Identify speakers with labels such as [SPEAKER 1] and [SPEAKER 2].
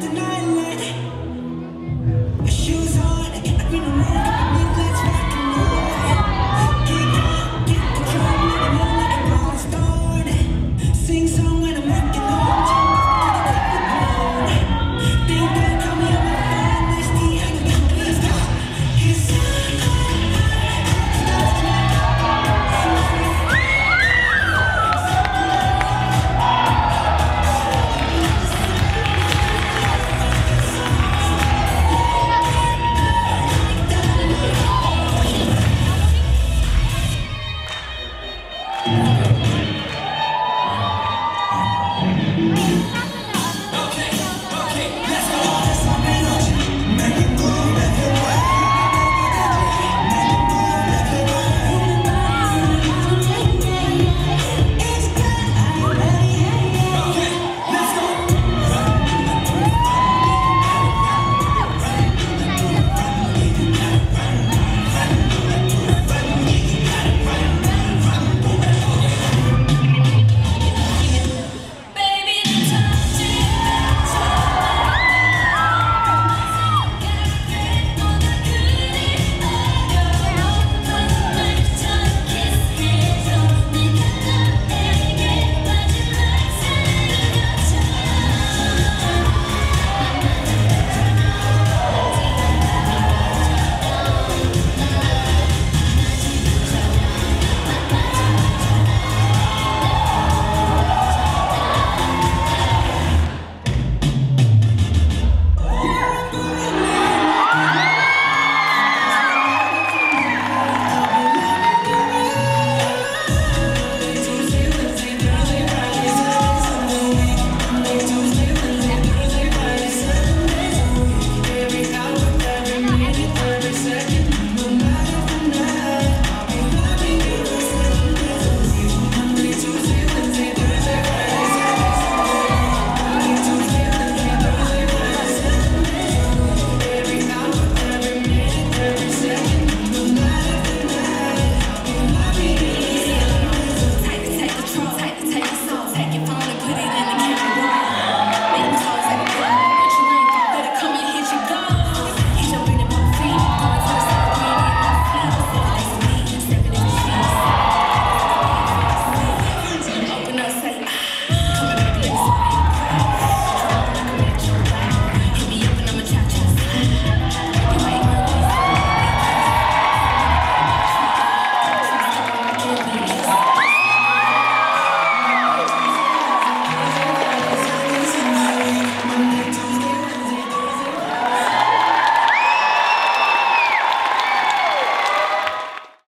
[SPEAKER 1] tonight.